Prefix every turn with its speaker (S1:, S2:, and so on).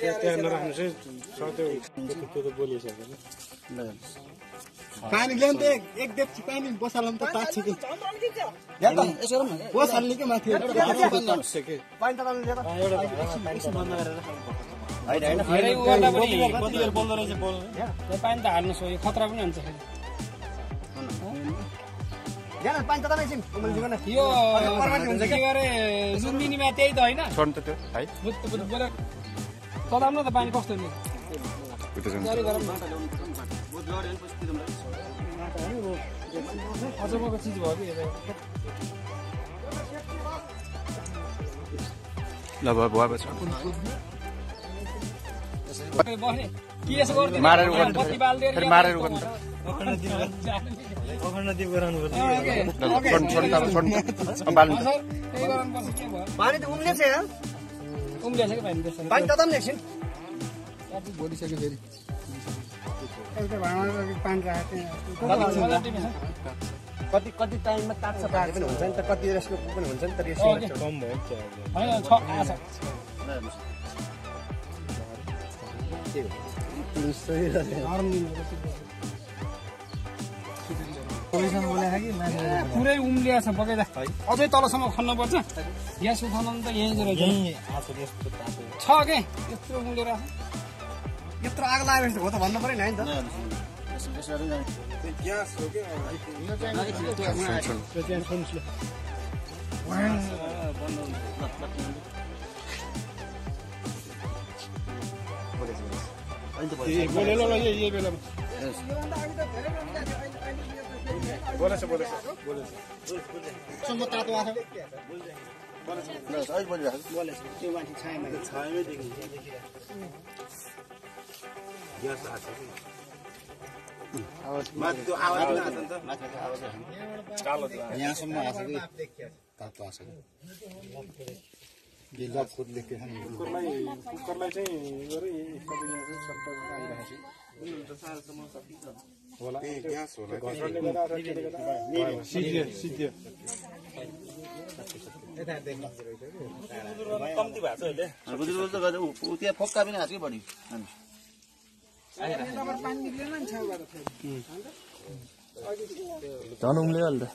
S1: त्यो त
S2: पानी ल्याउनु त एक डेप्ची पानी बसालौँ त पाँच कि बसाल्ने क्या माथि
S3: पनि त हाल्नु सक्यो खतरा पनि हुन्छ फेरि
S2: पानी
S3: यो के अरे लुम्बिनीमा त्यही त होइन
S4: छोड्नु त त्यो है
S3: तताउनु त पानी कस्तो नि गरौँ अचम्मको चिज भयो कि।
S4: ल भयो भएपछि
S2: पानी त उम्लेछ यहाँ।
S3: उम्लिएछ कि पानी त्यसरी?
S2: पानी तताउनु एकछिन
S3: भरिसक्यो फेरि।
S2: कति कति टाइममा तात्छ पानी पनि हुन्छ नि त। कति रेस्टको पनि हुन्छ नि त। रेस्ट।
S1: कम भयो क्या
S3: होइन, छ। पुरै बगैँचा अझै तलसम्म खन्नुपर्छ ग्यास उठाउनु त यहीँ छ के? यत्रो उम्लेर
S2: यत्रो आग लाग्यो भने त हो त भन्नु पऱ्यो नि है नि त।
S1: त्यो
S2: आएको।
S5: यहाँसम्म आएको कि तातो आएको
S1: कुकरलाई कुकरलाई चाहिँ गरी सबै यहाँ चाहिँ सबै आइरहेको छ। कम्ती भएको
S5: त्यहाँ फोक्का पनि बढी
S4: झन् उम्लियो अहिले त